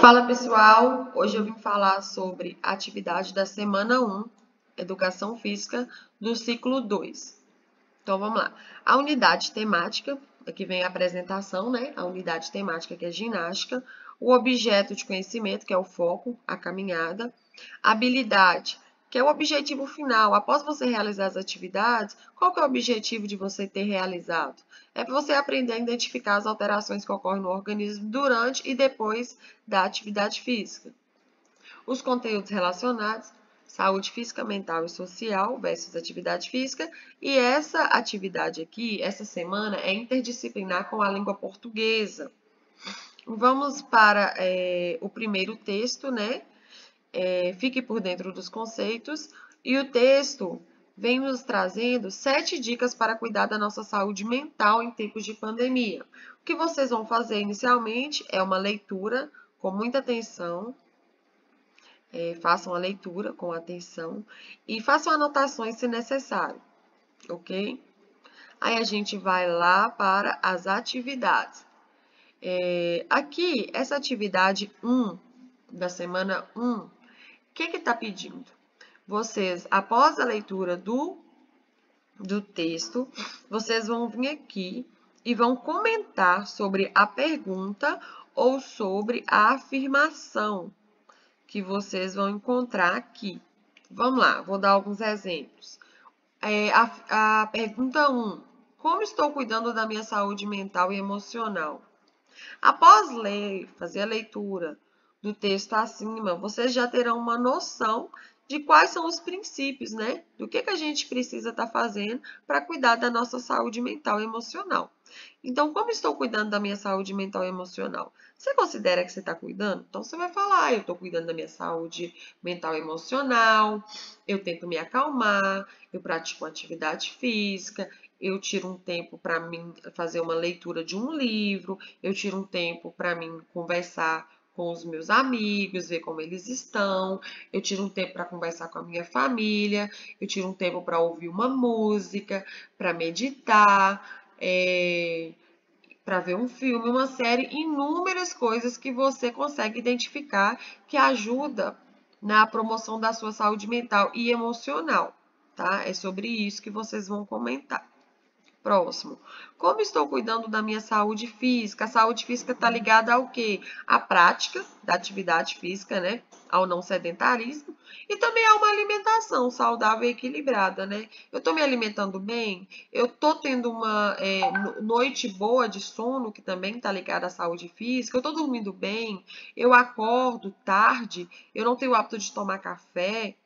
Fala pessoal, hoje eu vim falar sobre a atividade da semana 1, Educação Física, do ciclo 2. Então vamos lá. A unidade temática, aqui vem a apresentação, né? A unidade temática que é ginástica, o objeto de conhecimento, que é o foco, a caminhada, habilidade, que é o objetivo final. Após você realizar as atividades, qual que é o objetivo de você ter realizado? É para você aprender a identificar as alterações que ocorrem no organismo durante e depois da atividade física. Os conteúdos relacionados, saúde física, mental e social versus atividade física. E essa atividade aqui, essa semana, é interdisciplinar com a língua portuguesa. Vamos para é, o primeiro texto, né? É, fique por dentro dos conceitos. E o texto vem nos trazendo sete dicas para cuidar da nossa saúde mental em tempos de pandemia. O que vocês vão fazer inicialmente é uma leitura com muita atenção. É, façam a leitura com atenção e façam anotações se necessário, ok? Aí a gente vai lá para as atividades. É, aqui, essa atividade 1 da semana 1 o que está pedindo? Vocês, após a leitura do, do texto, vocês vão vir aqui e vão comentar sobre a pergunta ou sobre a afirmação que vocês vão encontrar aqui. Vamos lá, vou dar alguns exemplos. É, a, a pergunta 1. Como estou cuidando da minha saúde mental e emocional? Após ler, fazer a leitura do texto acima, vocês já terão uma noção de quais são os princípios, né? Do que, que a gente precisa estar tá fazendo para cuidar da nossa saúde mental e emocional. Então, como estou cuidando da minha saúde mental e emocional? Você considera que você está cuidando? Então, você vai falar, ah, eu estou cuidando da minha saúde mental e emocional, eu tento me acalmar, eu pratico atividade física, eu tiro um tempo para mim fazer uma leitura de um livro, eu tiro um tempo para mim conversar com os meus amigos, ver como eles estão. Eu tiro um tempo para conversar com a minha família, eu tiro um tempo para ouvir uma música, para meditar, é, para ver um filme, uma série, inúmeras coisas que você consegue identificar que ajuda na promoção da sua saúde mental e emocional, tá? É sobre isso que vocês vão comentar. Próximo. Como estou cuidando da minha saúde física? A saúde física está ligada ao quê? À prática da atividade física, né? Ao não sedentarismo. E também a uma alimentação saudável e equilibrada, né? Eu estou me alimentando bem? Eu estou tendo uma é, noite boa de sono, que também está ligada à saúde física? Eu estou dormindo bem? Eu acordo tarde? Eu não tenho o hábito de tomar café?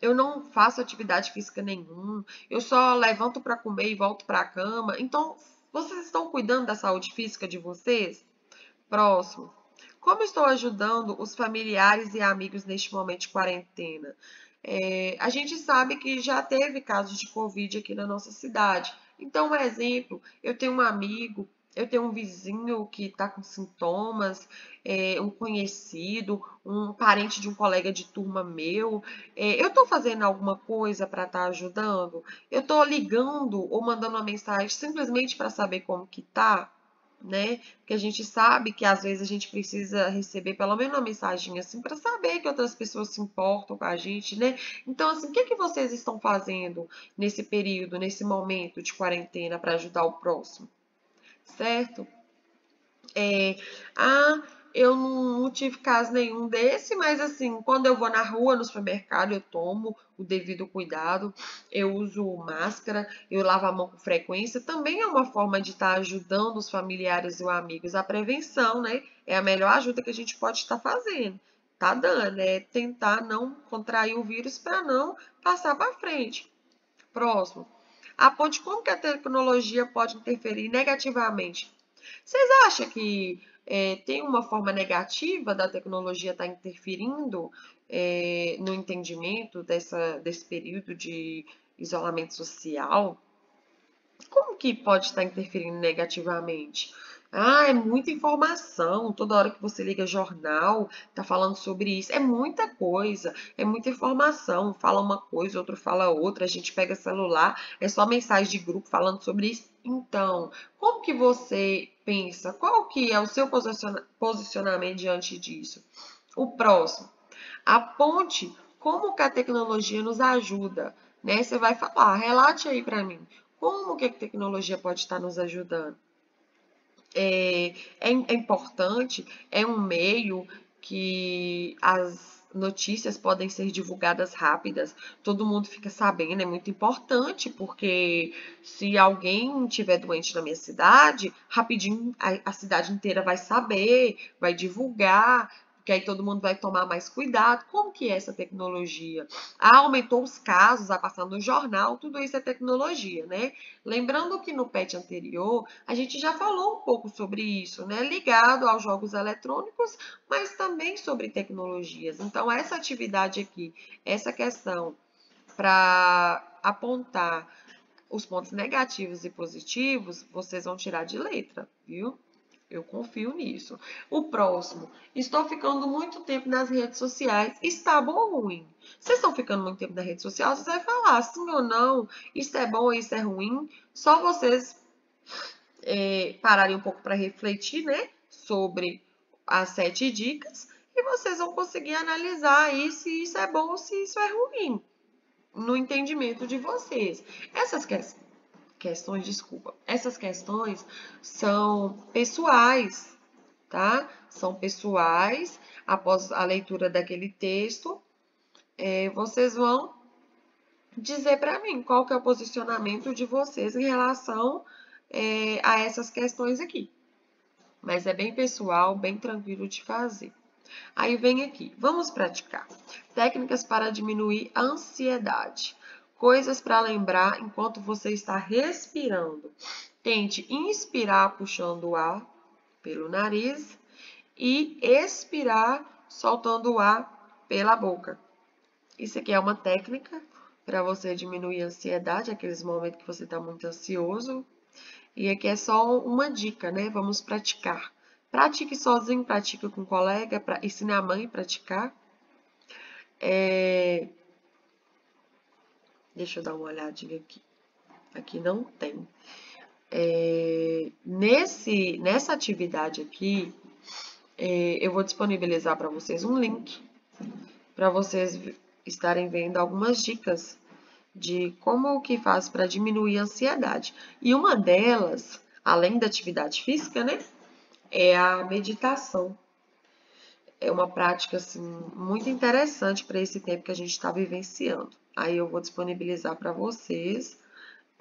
Eu não faço atividade física nenhuma, eu só levanto para comer e volto para a cama. Então, vocês estão cuidando da saúde física de vocês? Próximo. Como estou ajudando os familiares e amigos neste momento de quarentena? É, a gente sabe que já teve casos de Covid aqui na nossa cidade. Então, um exemplo, eu tenho um amigo eu tenho um vizinho que está com sintomas, é, um conhecido, um parente de um colega de turma meu. É, eu estou fazendo alguma coisa para estar tá ajudando? Eu estou ligando ou mandando uma mensagem simplesmente para saber como que tá? Né? Porque a gente sabe que às vezes a gente precisa receber pelo menos uma mensagem assim para saber que outras pessoas se importam com a gente, né? Então, assim, o que, que vocês estão fazendo nesse período, nesse momento de quarentena para ajudar o próximo? Certo? É, ah, eu não, tive caso nenhum desse, mas assim, quando eu vou na rua, no supermercado, eu tomo o devido cuidado, eu uso máscara, eu lavo a mão com frequência, também é uma forma de estar tá ajudando os familiares e os amigos. A prevenção, né? É a melhor ajuda que a gente pode estar tá fazendo. Tá dando, é tentar não contrair o vírus para não passar para frente. Próximo aponte como que a tecnologia pode interferir negativamente. Vocês acham que é, tem uma forma negativa da tecnologia estar tá interferindo é, no entendimento dessa, desse período de isolamento social? Como que pode estar tá interferindo negativamente? Ah, é muita informação. Toda hora que você liga jornal, tá falando sobre isso. É muita coisa, é muita informação. Fala uma coisa, outro fala outra. A gente pega celular, é só mensagem de grupo falando sobre isso. Então, como que você pensa? Qual que é o seu posicionamento diante disso? O próximo, aponte como que a tecnologia nos ajuda, né? Você vai falar, relate aí para mim, como que a tecnologia pode estar nos ajudando? É, é, é importante, é um meio que as notícias podem ser divulgadas rápidas, todo mundo fica sabendo, é muito importante, porque se alguém tiver doente na minha cidade, rapidinho a, a cidade inteira vai saber, vai divulgar, que aí todo mundo vai tomar mais cuidado. Como que é essa tecnologia? Ah, aumentou os casos, a passar no jornal, tudo isso é tecnologia, né? Lembrando que no PET anterior, a gente já falou um pouco sobre isso, né? Ligado aos jogos eletrônicos, mas também sobre tecnologias. Então, essa atividade aqui, essa questão para apontar os pontos negativos e positivos, vocês vão tirar de letra, viu? Eu confio nisso. O próximo. Estou ficando muito tempo nas redes sociais. Está bom ou ruim? Vocês estão ficando muito tempo na rede social? Vocês vão falar sim ou não. Isso é bom ou isso é ruim? Só vocês é, pararem um pouco para refletir, né? Sobre as sete dicas. E vocês vão conseguir analisar aí se isso é bom ou se isso é ruim. No entendimento de vocês. Essas questões questões, desculpa. Essas questões são pessoais, tá? São pessoais. Após a leitura daquele texto, é, vocês vão dizer para mim qual que é o posicionamento de vocês em relação é, a essas questões aqui. Mas é bem pessoal, bem tranquilo de fazer. Aí vem aqui, vamos praticar. Técnicas para diminuir a ansiedade. Coisas para lembrar enquanto você está respirando. Tente inspirar puxando o ar pelo nariz e expirar soltando o ar pela boca. Isso aqui é uma técnica para você diminuir a ansiedade, aqueles momentos que você está muito ansioso. E aqui é só uma dica, né? Vamos praticar. Pratique sozinho, pratique com um colega, pra, ensine a mãe a praticar. É, Deixa eu dar uma olhadinha aqui. Aqui não tem. É, nesse, nessa atividade aqui, é, eu vou disponibilizar para vocês um link para vocês estarem vendo algumas dicas de como que faz para diminuir a ansiedade. E uma delas, além da atividade física, né, é a meditação. É uma prática assim, muito interessante para esse tempo que a gente está vivenciando. Aí eu vou disponibilizar para vocês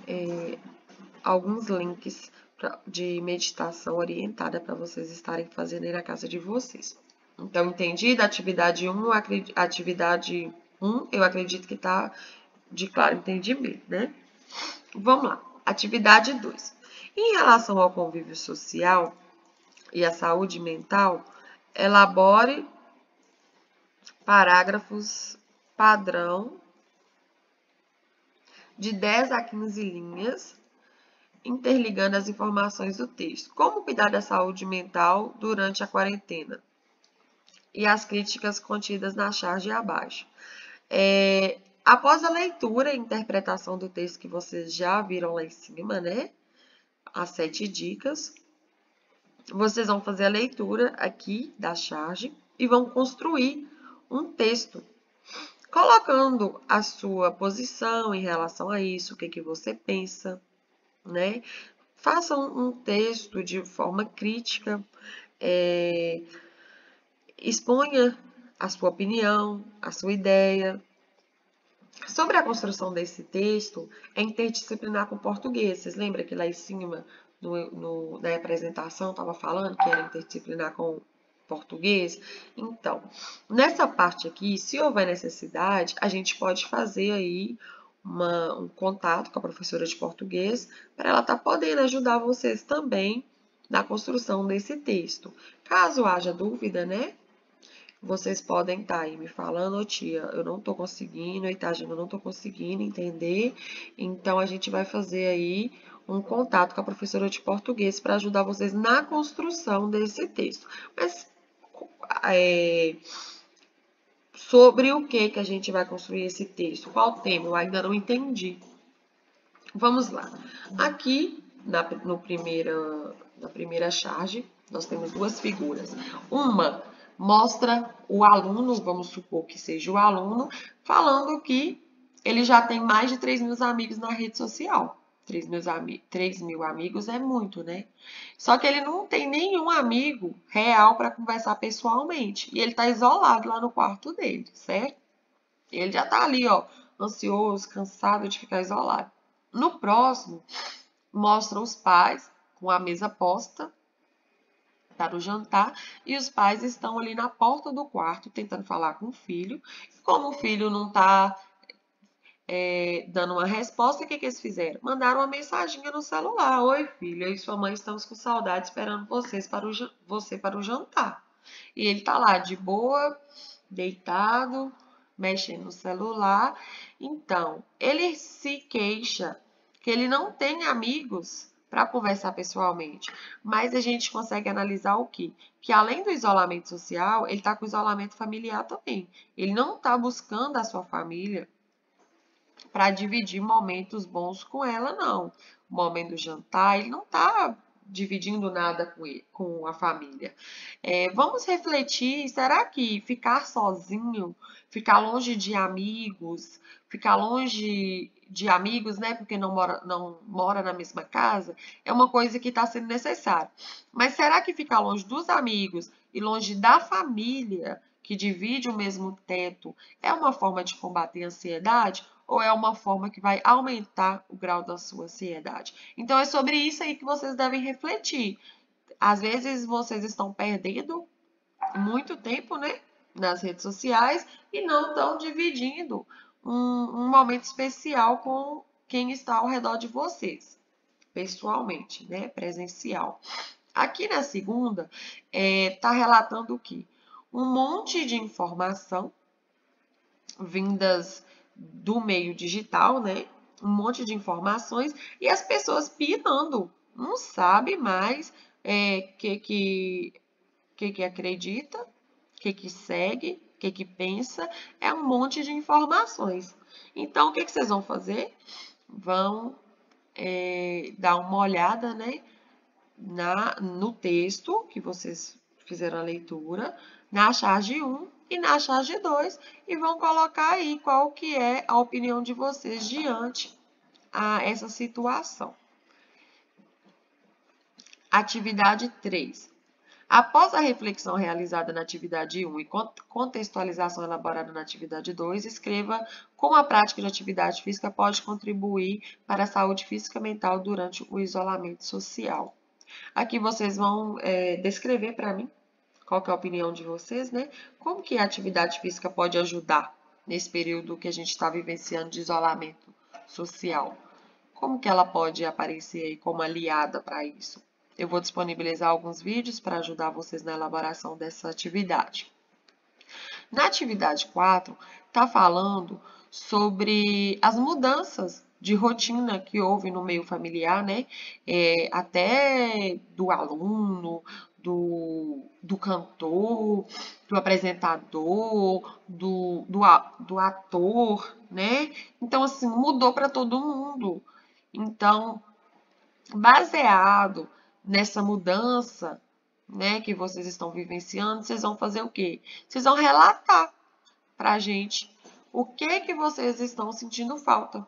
é, alguns links pra, de meditação orientada para vocês estarem fazendo aí na casa de vocês. Então, entendi da atividade 1, atividade 1, eu acredito que está de claro entendimento, né? Vamos lá. Atividade 2. Em relação ao convívio social e à saúde mental, elabore parágrafos padrão de 10 a 15 linhas, interligando as informações do texto. Como cuidar da saúde mental durante a quarentena? E as críticas contidas na charge abaixo. É, após a leitura e interpretação do texto que vocês já viram lá em cima, né? As sete dicas. Vocês vão fazer a leitura aqui da charge e vão construir um texto colocando a sua posição em relação a isso, o que, que você pensa, né? Faça um, texto de forma crítica, é, exponha a sua opinião, a sua ideia. Sobre a construção desse texto, é interdisciplinar com português. Vocês lembram que lá em cima, no, no, na apresentação, estava falando que era interdisciplinar com português. Então, nessa parte aqui, se houver necessidade, a gente pode fazer aí uma, um contato com a professora de português para ela estar tá podendo ajudar vocês também na construção desse texto. Caso haja dúvida, né? Vocês podem estar tá aí me falando, oh, tia, eu não estou conseguindo, Itagina, eu não estou conseguindo entender. Então, a gente vai fazer aí um contato com a professora de português para ajudar vocês na construção desse texto. Mas é, sobre o que, que a gente vai construir esse texto. Qual tema? Eu ainda não entendi. Vamos lá. Aqui na, no primeira, na primeira charge, nós temos duas figuras. Uma mostra o aluno, vamos supor que seja o aluno, falando que ele já tem mais de 3 mil amigos na rede social. 3 mil, 3 mil amigos é muito, né? Só que ele não tem nenhum amigo real para conversar pessoalmente. E ele está isolado lá no quarto dele, certo? Ele já está ali, ó, ansioso, cansado de ficar isolado. No próximo, mostra os pais com a mesa posta para o jantar e os pais estão ali na porta do quarto tentando falar com o filho. Como o filho não está é, dando uma resposta, o que, que eles fizeram? Mandaram uma mensaginha no celular. Oi, filho, eu e sua mãe estamos com saudade esperando vocês para o, você para o jantar. E ele está lá de boa, deitado, mexendo no celular. Então, ele se queixa que ele não tem amigos para conversar pessoalmente. Mas a gente consegue analisar o quê? Que além do isolamento social, ele está com isolamento familiar também. Ele não está buscando a sua família para dividir momentos bons com ela, não. O momento do jantar, ele não está dividindo nada com, ele, com a família. É, vamos refletir, será que ficar sozinho, ficar longe de amigos, ficar longe de amigos, né, porque não mora, não mora na mesma casa, é uma coisa que está sendo necessária. Mas será que ficar longe dos amigos e longe da família, que divide o mesmo teto, é uma forma de combater a ansiedade? Ou é uma forma que vai aumentar o grau da sua ansiedade. Então é sobre isso aí que vocês devem refletir. Às vezes vocês estão perdendo muito tempo, né, nas redes sociais e não estão dividindo um, um momento especial com quem está ao redor de vocês, pessoalmente, né, presencial. Aqui na segunda, está é, tá relatando o que? Um monte de informação vindas do meio digital, né? Um monte de informações e as pessoas pirando, não sabe mais é, que que que, que acredita, que que segue, que que pensa, é um monte de informações. Então, o que, que vocês vão fazer? Vão é, dar uma olhada, né, na, no texto que vocês fizeram a leitura, na charge 1 e na charge 2 e vão colocar aí qual que é a opinião de vocês diante a essa situação. Atividade 3. Após a reflexão realizada na atividade 1 e contextualização elaborada na atividade 2, escreva como a prática de atividade física pode contribuir para a saúde física e mental durante o isolamento social. Aqui vocês vão é, descrever para mim qual é a opinião de vocês, né? Como que a atividade física pode ajudar nesse período que a gente está vivenciando de isolamento social? Como que ela pode aparecer aí como aliada para isso? Eu vou disponibilizar alguns vídeos para ajudar vocês na elaboração dessa atividade. Na atividade 4, está falando sobre as mudanças de rotina que houve no meio familiar, né? É, até do aluno, do, do cantor, do apresentador, do, do, do ator, né? Então, assim, mudou para todo mundo. Então, baseado nessa mudança, né, que vocês estão vivenciando, vocês vão fazer o quê? Vocês vão relatar para a gente o que que vocês estão sentindo falta.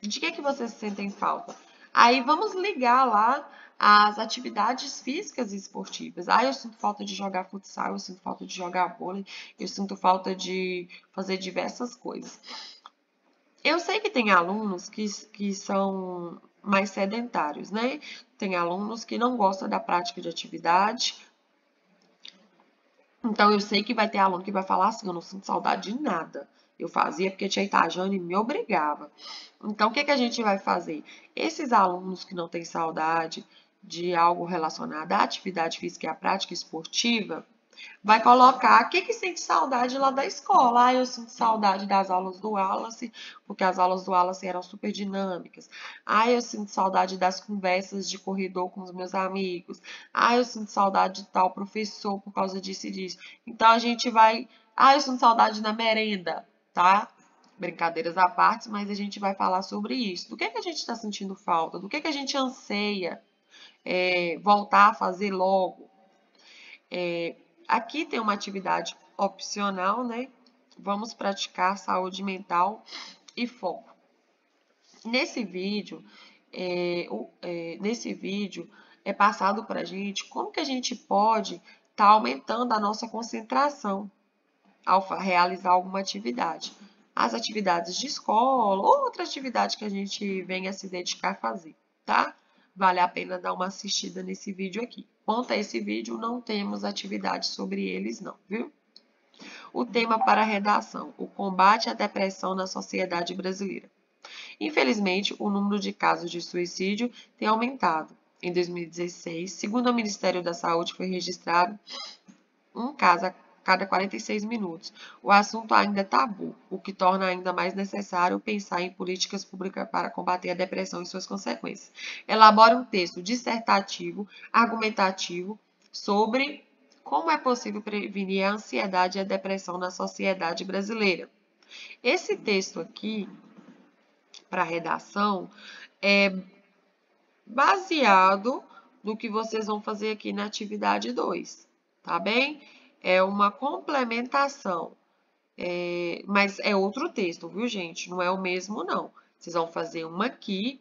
De que que vocês sentem falta? Aí vamos ligar lá as atividades físicas e esportivas. Ah, eu sinto falta de jogar futsal, eu sinto falta de jogar vôlei, eu sinto falta de fazer diversas coisas. Eu sei que tem alunos que, que são mais sedentários, né? Tem alunos que não gostam da prática de atividade. Então, eu sei que vai ter aluno que vai falar assim, eu não sinto saudade de nada. Eu fazia porque tia Itajane me obrigava. Então, o que, que a gente vai fazer? Esses alunos que não têm saudade de algo relacionado à atividade física e à prática esportiva, vai colocar o que, que sente saudade lá da escola. Ah, eu sinto saudade das aulas do Wallace, porque as aulas do Wallace eram super dinâmicas. Ah, eu sinto saudade das conversas de corredor com os meus amigos. Ah, eu sinto saudade de tal professor por causa disso e disso. Então, a gente vai... Ah, eu sinto saudade da merenda, tá? brincadeiras à parte, mas a gente vai falar sobre isso. Do que, que a gente está sentindo falta? Do que, que a gente anseia é, voltar a fazer logo? É, aqui tem uma atividade opcional, né? Vamos praticar saúde mental e foco. Nesse vídeo, é, é, nesse vídeo é passado para a gente como que a gente pode estar tá aumentando a nossa concentração ao realizar alguma atividade. As atividades de escola ou outra atividade que a gente venha se dedicar a fazer, tá? Vale a pena dar uma assistida nesse vídeo aqui. Quanto a esse vídeo, não temos atividade sobre eles não, viu? O tema para a redação, o combate à depressão na sociedade brasileira. Infelizmente, o número de casos de suicídio tem aumentado. Em 2016, segundo o Ministério da Saúde, foi registrado um caso a cada 46 minutos. O assunto ainda é tabu, o que torna ainda mais necessário pensar em políticas públicas para combater a depressão e suas consequências. Elabora um texto dissertativo, argumentativo, sobre como é possível prevenir a ansiedade e a depressão na sociedade brasileira. Esse texto aqui para redação é baseado no que vocês vão fazer aqui na atividade 2, tá bem? É uma complementação, é, mas é outro texto, viu, gente? Não é o mesmo, não. Vocês vão fazer uma aqui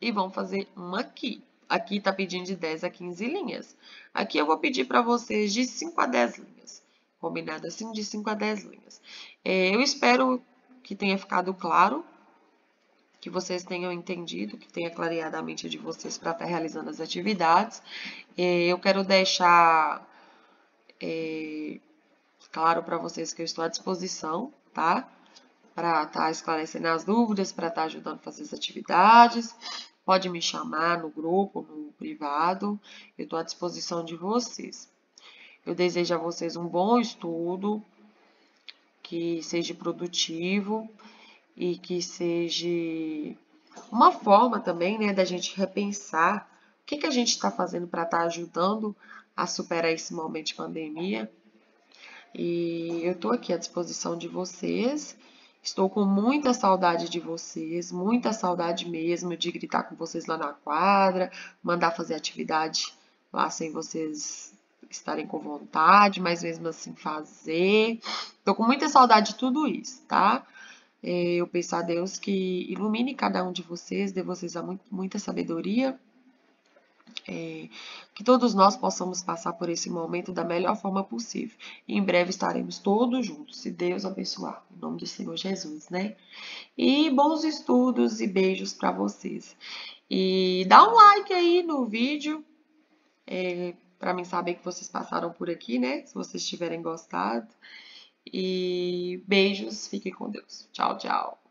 e vão fazer uma aqui. Aqui está pedindo de 10 a 15 linhas. Aqui eu vou pedir para vocês de 5 a 10 linhas. Combinado assim, de 5 a 10 linhas. É, eu espero que tenha ficado claro que vocês tenham entendido, que tenha clareado a mente de vocês para estar tá realizando as atividades. É, eu quero deixar é, claro para vocês que eu estou à disposição, tá? Para estar tá esclarecendo as dúvidas, para estar tá ajudando a fazer as atividades. Pode me chamar no grupo, no privado. Eu estou à disposição de vocês. Eu desejo a vocês um bom estudo, que seja produtivo e que seja uma forma também né, da gente repensar o que, que a gente está fazendo para estar tá ajudando a superar esse momento de pandemia. E eu estou aqui à disposição de vocês. Estou com muita saudade de vocês, muita saudade mesmo de gritar com vocês lá na quadra, mandar fazer atividade lá sem vocês estarem com vontade, mas mesmo assim fazer. Estou com muita saudade de tudo isso, tá? É, eu peço a Deus que ilumine cada um de vocês, dê vocês muita sabedoria, é, que todos nós possamos passar por esse momento da melhor forma possível. E em breve estaremos todos juntos, se Deus abençoar, em nome do Senhor Jesus, né? E bons estudos e beijos para vocês. E dá um like aí no vídeo, é, para mim saber que vocês passaram por aqui, né? Se vocês tiverem gostado. E beijos, fiquem com Deus. Tchau, tchau.